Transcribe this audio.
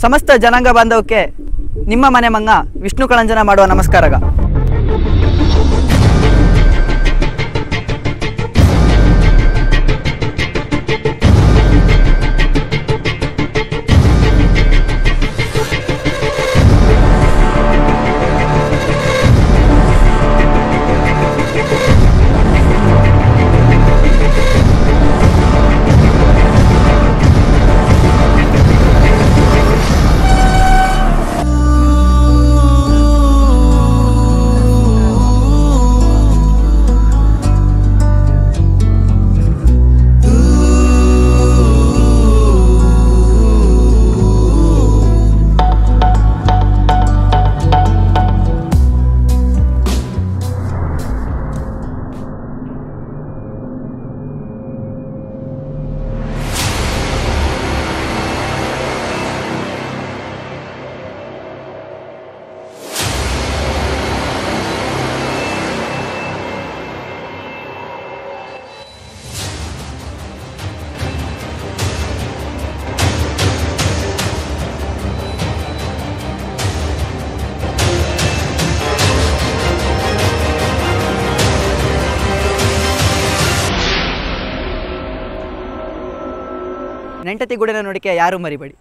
ಸಮಸ್ತ ಜನಾಂಗ ಬಾಂಧವಕ್ಕೆ ನಿಮ್ಮ ಮನೆ ಮಂಗ ವಿಷ್ಣು ಕಳಂಜನ ಮಾಡುವ ನಮಸ್ಕಾರಗ ನೆಂಟತಿ ಗುಡನ ನೋಡಿಕೆ ಯಾರು ಮರಿಬೇಡಿ.